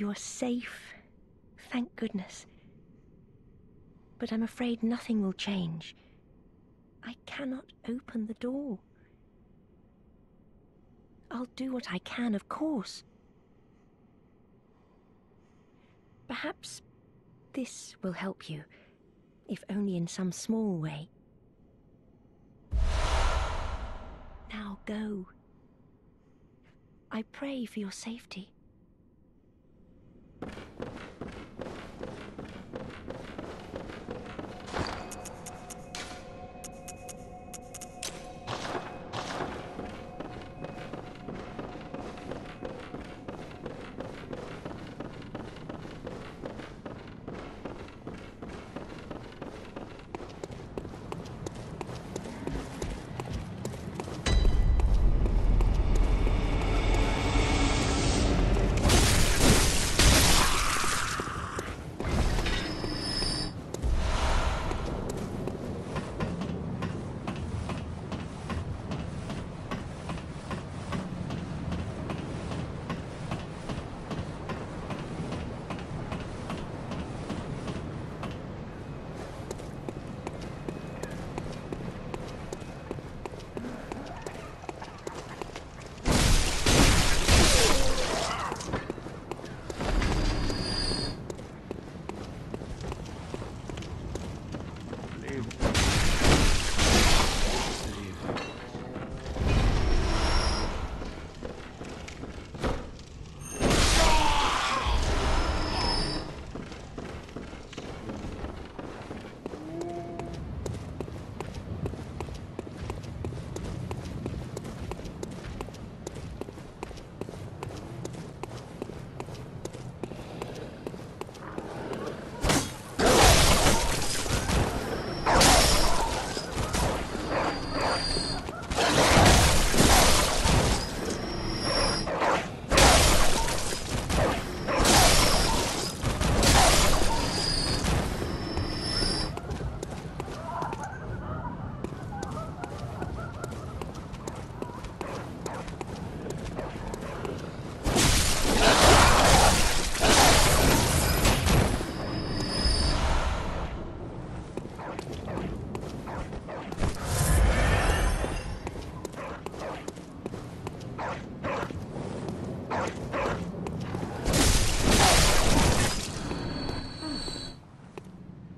You're safe. Thank goodness. But I'm afraid nothing will change. I cannot open the door. I'll do what I can, of course. Perhaps this will help you, if only in some small way. Now go. I pray for your safety. you.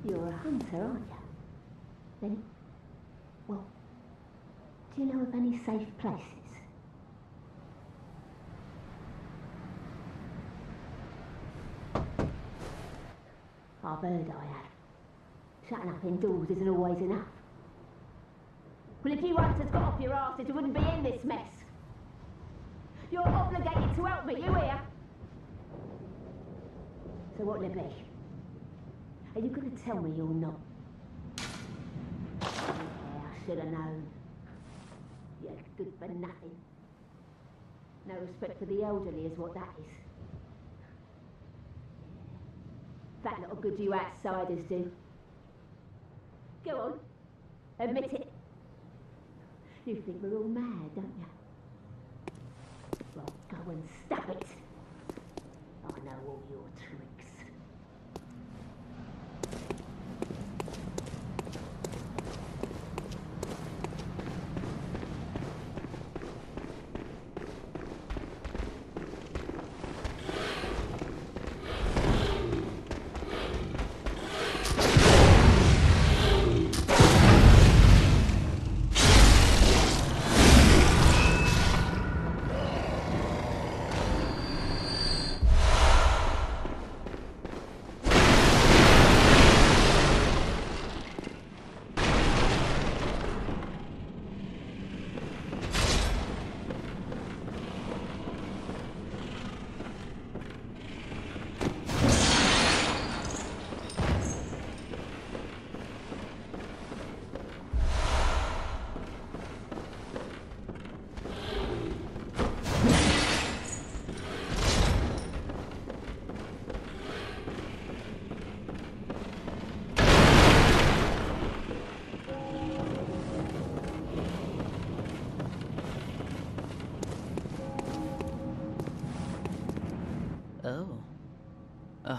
You're a hunter, aren't you? Then, well, do you know of any safe places? I've heard I have. Shutting up indoors isn't always enough. Well, if you hunters got off your asses, you wouldn't be in this mess. You're obligated to help me, you hear? So what'll it be? Are you going to tell me you're not? Yeah, I should have known. You're good for nothing. No respect for the elderly is what that is. That little good you outsiders do. Go on. Admit it. You think we're all mad, don't you? Well, go and stop it. I know all your tricks.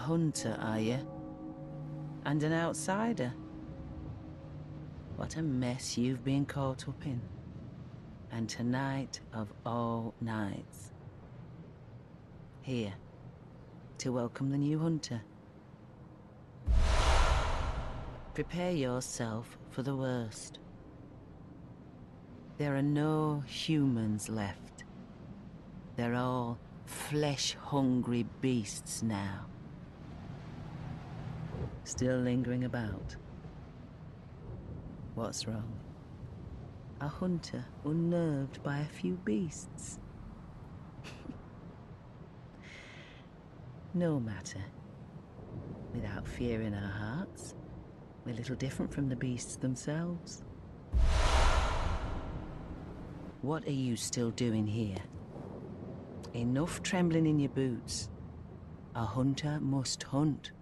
Hunter, are you? And an outsider? What a mess you've been caught up in. And tonight of all nights. Here, to welcome the new hunter. Prepare yourself for the worst. There are no humans left. They're all flesh-hungry beasts now. Still lingering about. What's wrong? A hunter unnerved by a few beasts. no matter. Without fear in our hearts, we're little different from the beasts themselves. What are you still doing here? Enough trembling in your boots. A hunter must hunt.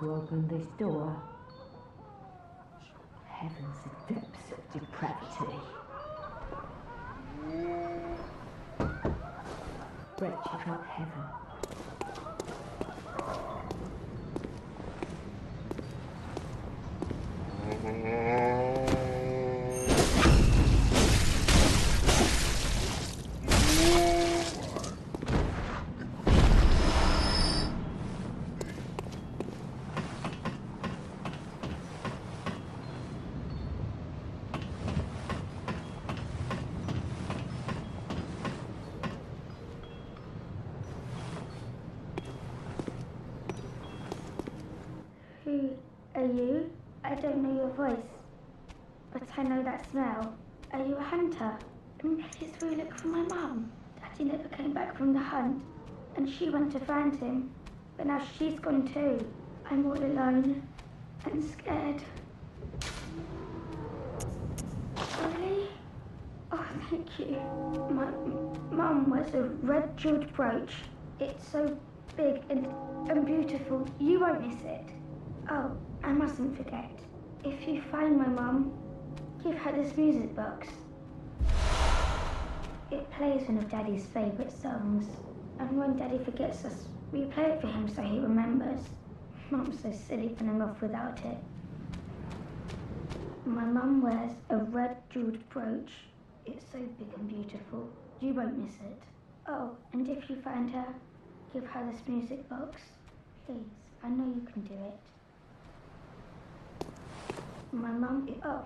To open this door. Heavens, depths of depravity. Wretched heaven. You? I don't know your voice, but I know that smell. Are you a hunter? And please we look for my mum. Daddy never came back from the hunt, and she went to find him, but now she's gone too. I'm all alone and scared. Really? Oh, thank you. My mum wears a red jeweled brooch. It's so big and, and beautiful. You won't miss it. Oh, I mustn't forget. If you find my mum, give her this music box. It plays one of Daddy's favourite songs. And when Daddy forgets us, we play it for him so he remembers. Mum's so silly running off without it. My mum wears a red jeweled brooch. It's so big and beautiful. You won't miss it. Oh, and if you find her, give her this music box. Please, I know you can do it. My mum. Oh.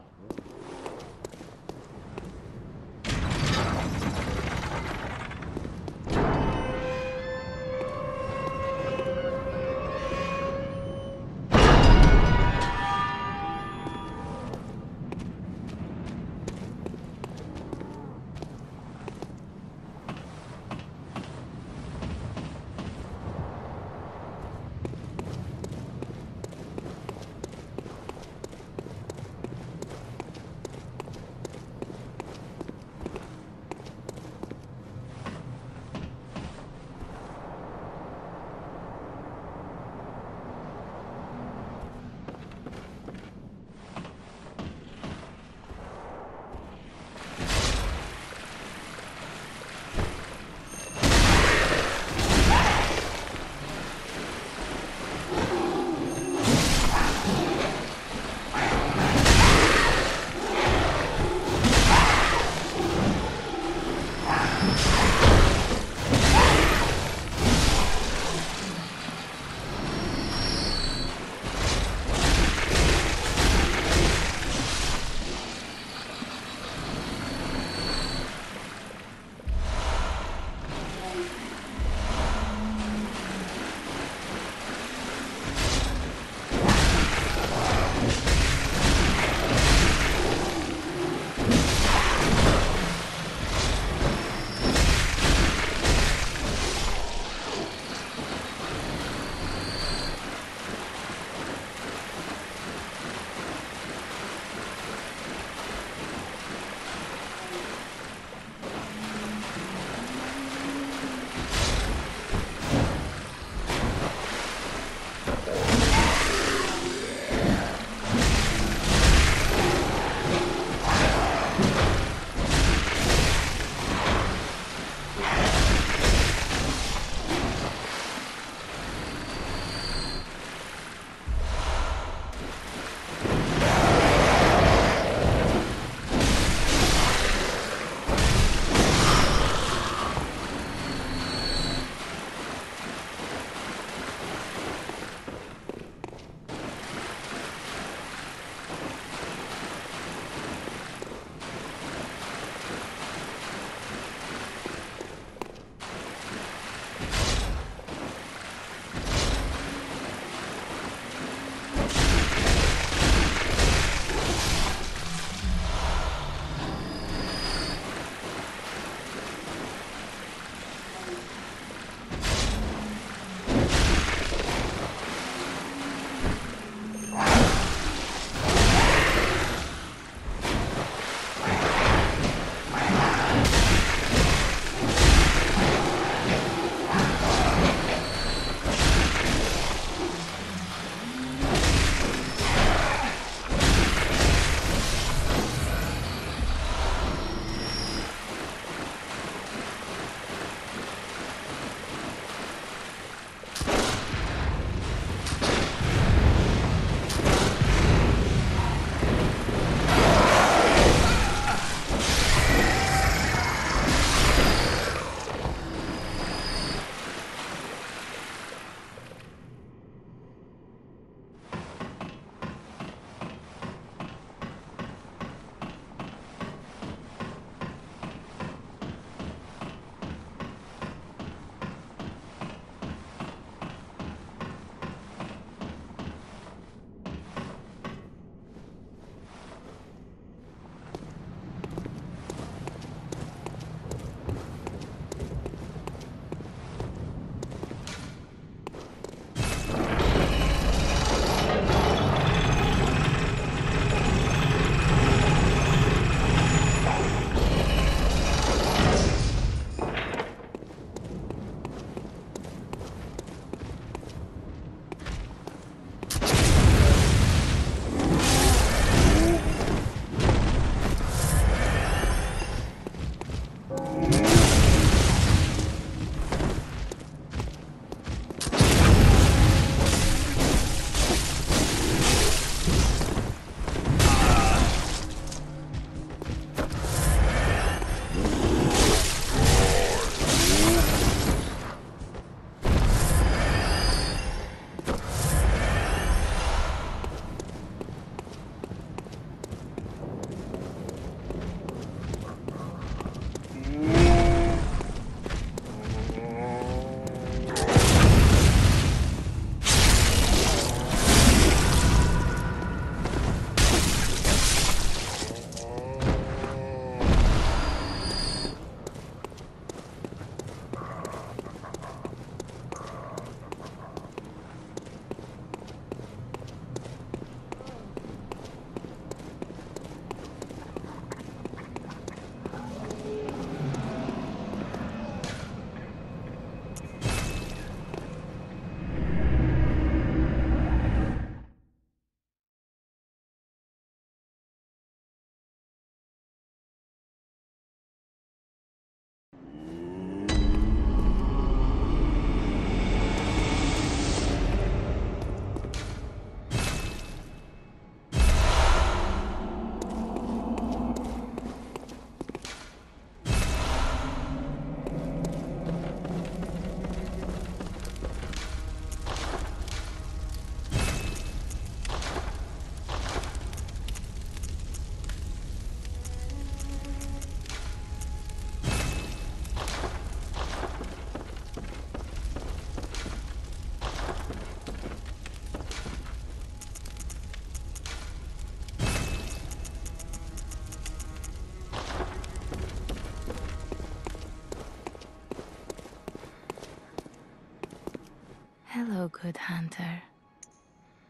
Hello, good hunter.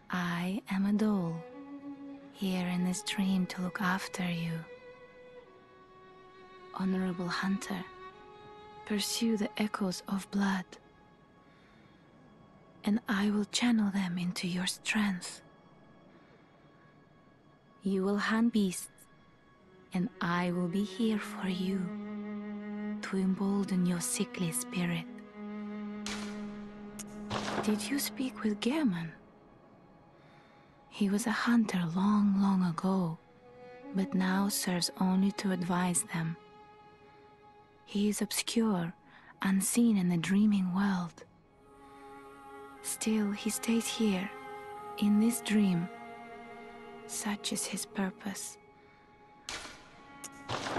I am a doll, here in this dream to look after you. Honorable hunter, pursue the echoes of blood, and I will channel them into your strength. You will hunt beasts, and I will be here for you to embolden your sickly spirit. Did you speak with Gehrman? He was a hunter long, long ago, but now serves only to advise them. He is obscure, unseen in the dreaming world. Still, he stays here, in this dream. Such is his purpose.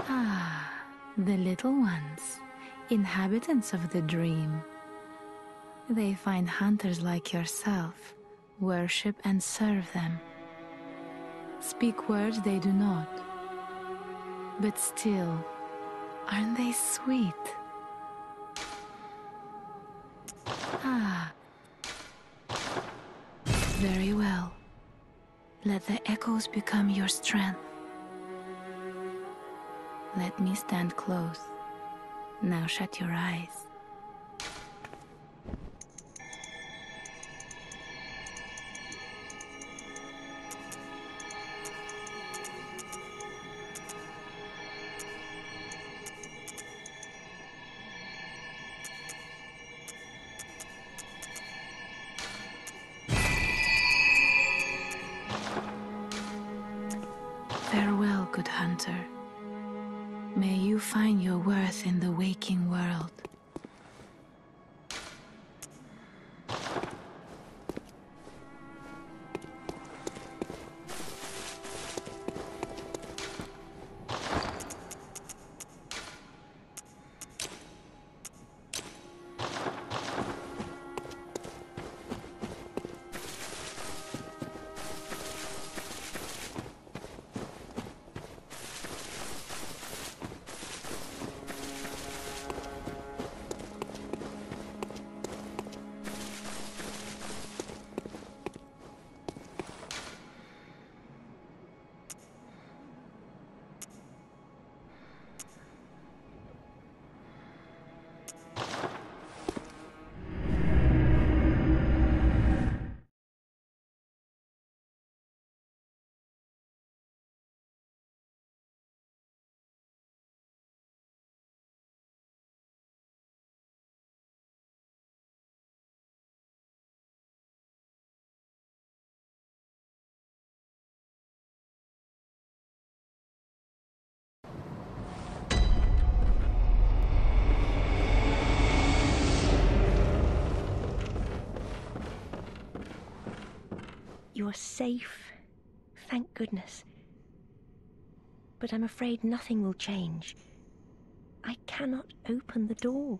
Ah, the little ones, inhabitants of the dream. They find hunters like yourself, worship and serve them. Speak words they do not. But still, aren't they sweet? Ah. Very well. Let the echoes become your strength. Let me stand close. Now shut your eyes. Waking world. You're safe, thank goodness. But I'm afraid nothing will change. I cannot open the door.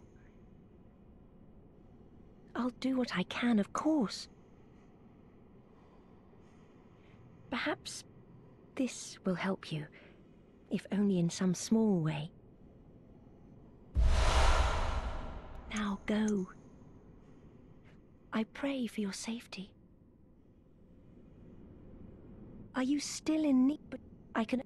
I'll do what I can, of course. Perhaps this will help you, if only in some small way. Now go. I pray for your safety. Are you still in need? But I can.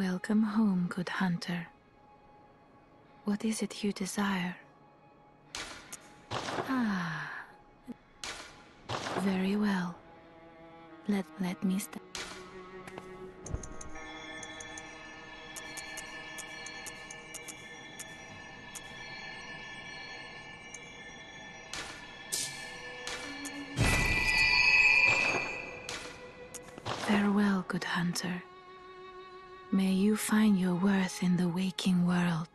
Welcome home, good hunter. What is it you desire? Ah. Very well. Let let me st- Farewell, good hunter. May you find your worth in the waking world.